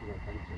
一百三十九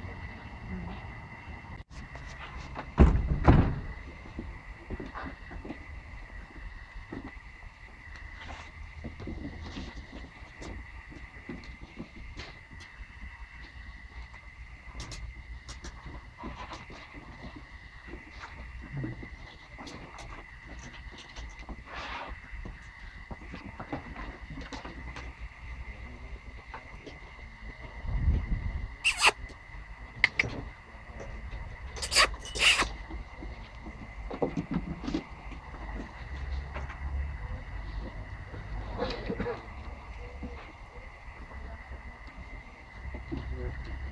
Thank you.